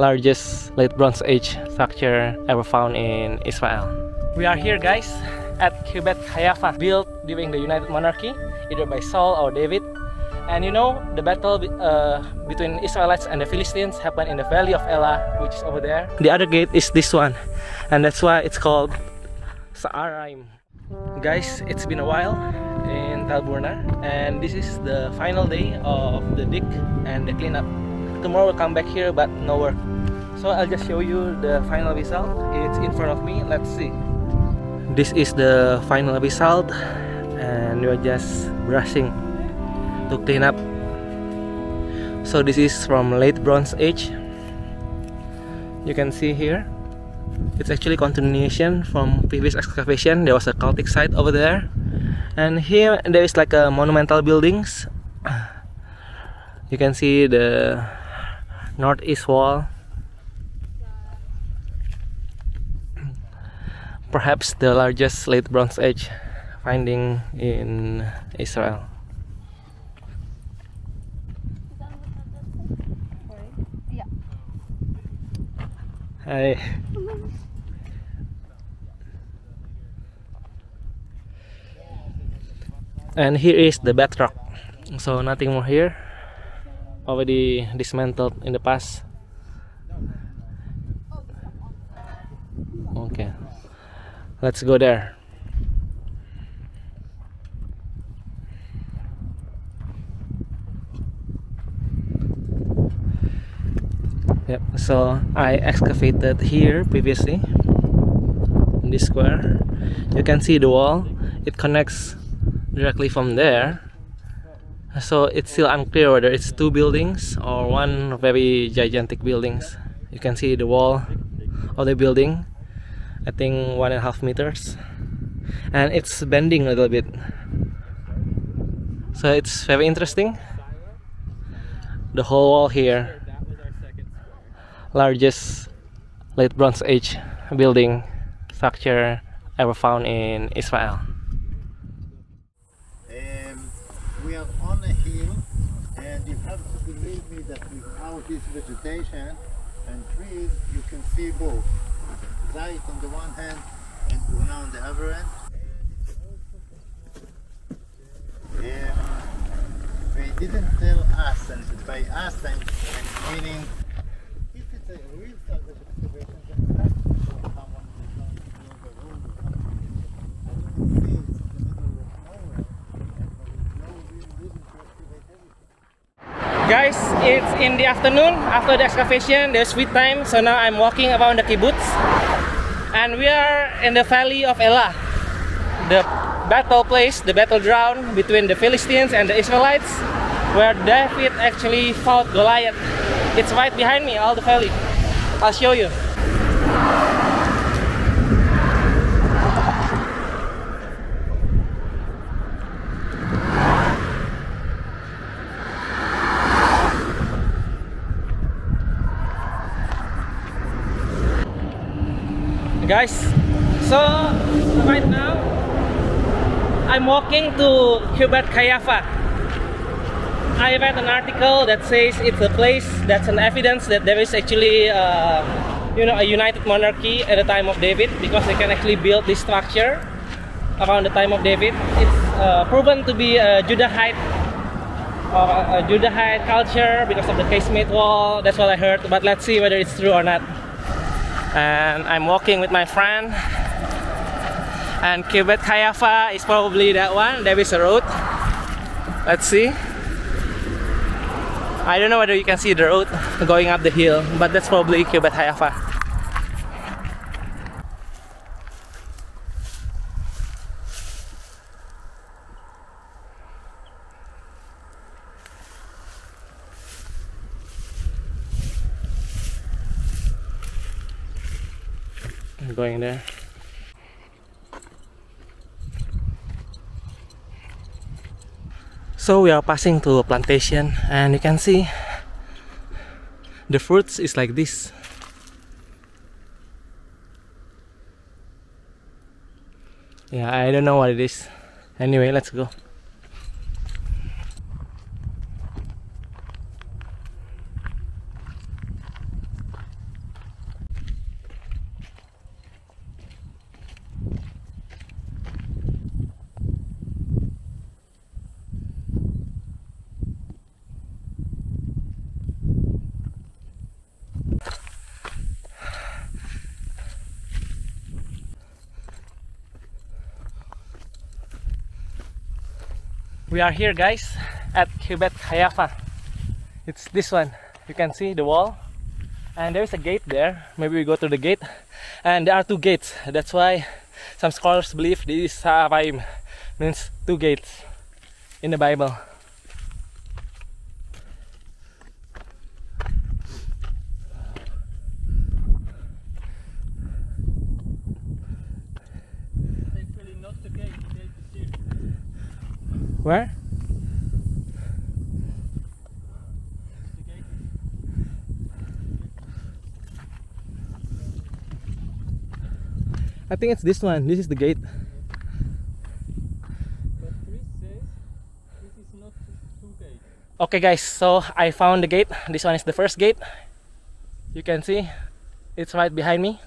largest late Bronze Age structure ever found in Israel. We are here guys at Khirbet Qeiyafa, built during the United Monarchy either by Saul or David and you know the battle uh, between Israelites and the Philistines happened in the valley of Elah which is over there. The other gate is this one and that's why it's called Sa'araim. Guys it's been a while in Tel Burna, and this is the final day of the dig and the cleanup. Tomorrow we'll come back here but no work. So I'll just show you the final result. It's in front of me. Let's see. This is the final result and we're just brushing to clean up. So this is from late Bronze Age. You can see here it's actually continuation from previous excavation there was a cultic site over there and here there is like a monumental buildings you can see the northeast wall perhaps the largest late bronze age finding in Israel. Hi. and here is the bedrock. So nothing more here already dismantled in the past. Okay. Let's go there. Yep so I excavated here previously in this square. You can see the wall. It connects directly from there so it's still unclear whether it's two buildings or one very gigantic buildings. You can see the wall of the building I think one and a half meters. And it's bending a little bit. So it's very interesting. The whole wall here largest late bronze age building structure ever found in Israel we are on a hill and you have to believe me that without this vegetation and trees you can see both light on the one hand and Una on the other end. Um, they didn't tell us and by us I'm meaning if it's a real salvage excavation then someone is going to build a road or something. I don't see it's in the middle of nowhere Guys, it's in the afternoon after the excavation, there's sweet time, so now I'm walking around the kibbutz and we are in the valley of Elah, the battle place, the battleground between the Philistines and the Israelites, where David actually fought Goliath. It's right behind me, all the valley. I'll show you. Guys. So right now I'm walking to Khirbet Qeiyafa I read an article that says it's a place that's an evidence that there is actually uh, you know a united monarchy at the time of David because they can actually build this structure around the time of David. It's uh, proven to be a Judahite or a Judahite culture because of the casemate wall. That's what I heard but let's see whether it's true or not and I'm walking with my friend. And Khirbet Qeiyafa is probably that one. There is a road. Let's see. I don't know whether you can see the road going up the hill but that's probably Khirbet Qeiyafa going there. So we are passing to a plantation and you can see the fruits is like this. Yeah, I don't know what it is. Anyway, let's go. We are here guys at Khirbet Qeiyafa. It's this one. You can see the wall. And there's a gate there. Maybe we go to the gate. And there are two gates. That's why some scholars believe this is means two gates in the Bible. Where? I think it's this one. This is the gate. Okay guys, so I found the gate. This one is the first gate. You can see it's right behind me.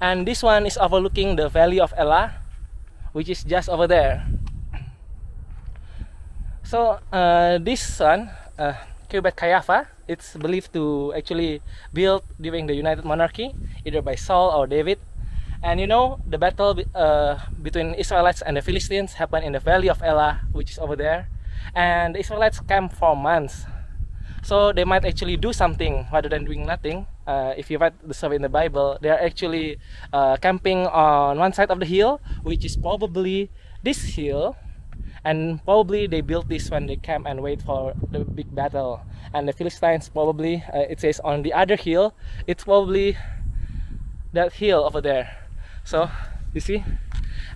And this one is overlooking the valley of Elah, which is just over there. So uh, this one, uh, Khirbet Qeiyafa, it's believed to actually built during the United Monarchy, either by Saul or David. And you know, the battle uh, between Israelites and the Philistines happened in the valley of Elah, which is over there. And the Israelites camped for months. So they might actually do something rather than doing nothing. Uh, if you read the story in the Bible, they are actually uh, camping on one side of the hill, which is probably this hill. And probably they built this when they camp and wait for the big battle. And the Philistines probably, uh, it says on the other hill, it's probably that hill over there. So you see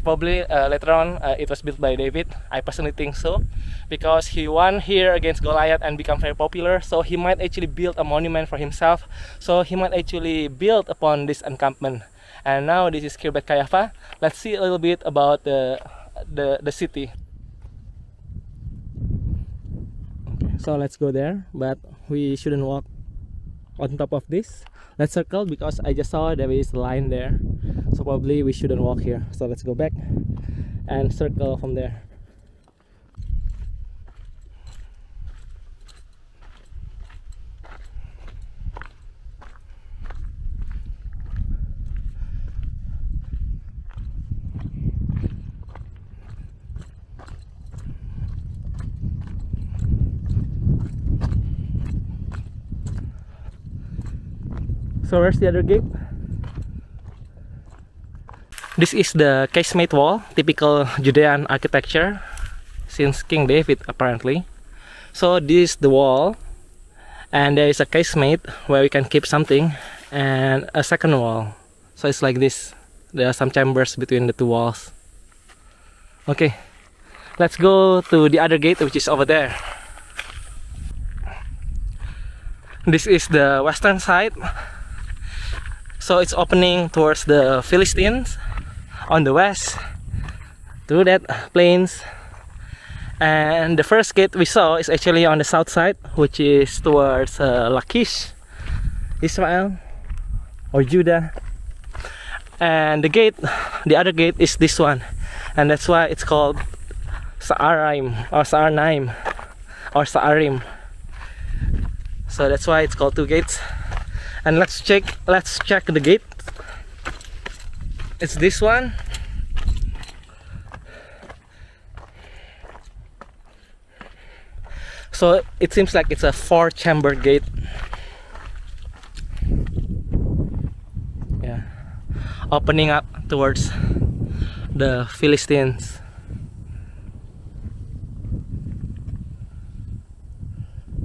probably uh, later on uh, it was built by David. I personally think so because he won here against Goliath and become very popular. So he might actually build a monument for himself. So he might actually build upon this encampment. And now this is Khirbet Qeiyafa let's see a little bit about the the, the city okay, so let's go there but we shouldn't walk on top of this. Let's circle because I just saw there is a line there. So probably we shouldn't walk here. So let's go back and circle from there So where's the other gate? This is the casemate wall, typical Judean architecture since King David apparently. So this is the wall and there is a casemate where we can keep something and a second wall. So it's like this. There are some chambers between the two walls. Okay, let's go to the other gate which is over there. This is the western side so it's opening towards the Philistines on the west through that plains. And the first gate we saw is actually on the south side which is towards uh, Lachish Israel or Judah. And the gate the other gate is this one and that's why it's called Sa'araim or Sa'arnaim or Sa'arim. So that's why it's called two gates and let's check let's check the gate. It's this one. So it seems like it's a four chamber gate. Yeah. Opening up towards the Philistines.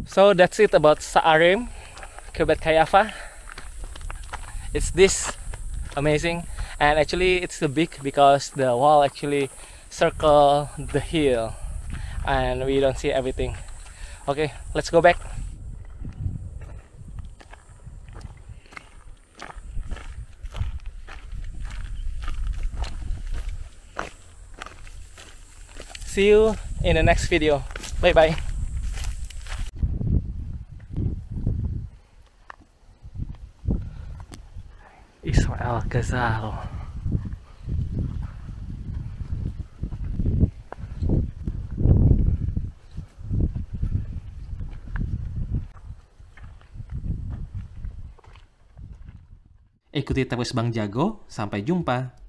So that's it about Sa'arim Khirbet Qeiyafa. It's this amazing and actually it's so big because the wall actually circle the hill and we don't see everything. Okay, let's go back. See you in the next video. Bye bye. Gazal. Ikuti terus Bang Jago, sampai jumpa.